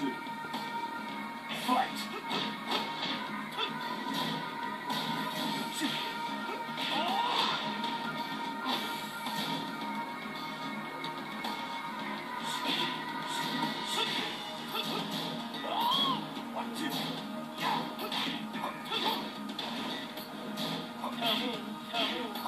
two, fight! Come on, come on.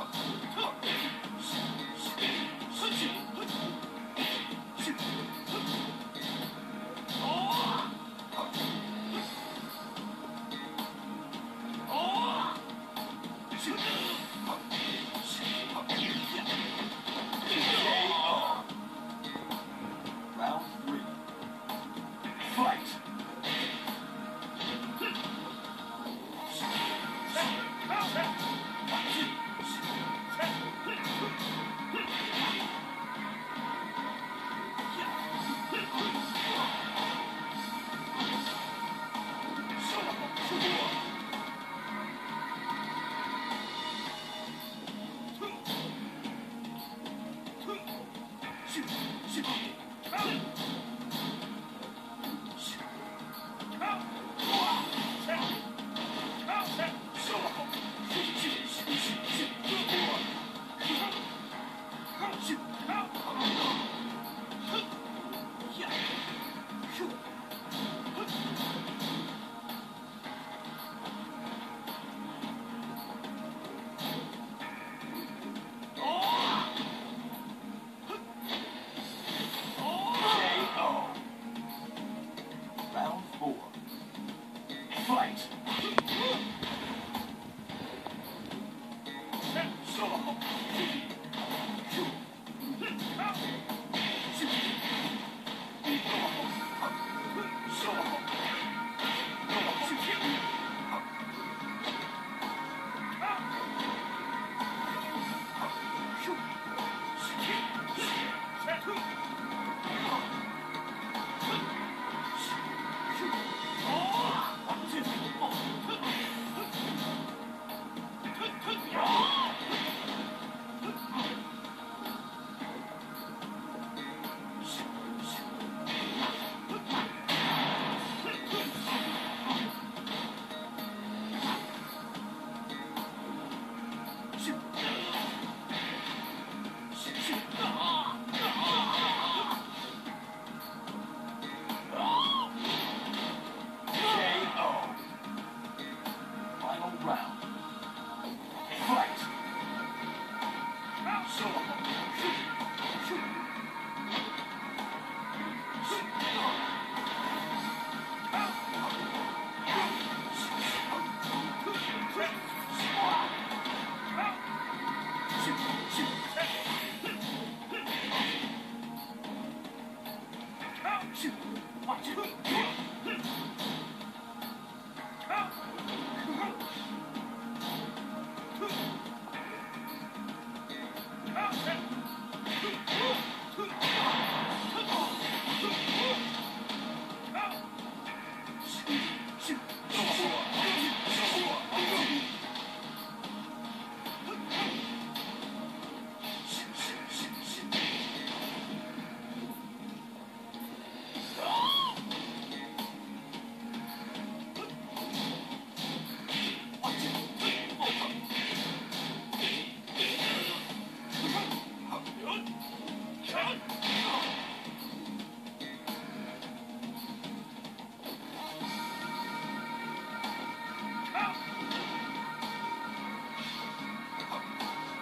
Fight! Shoot.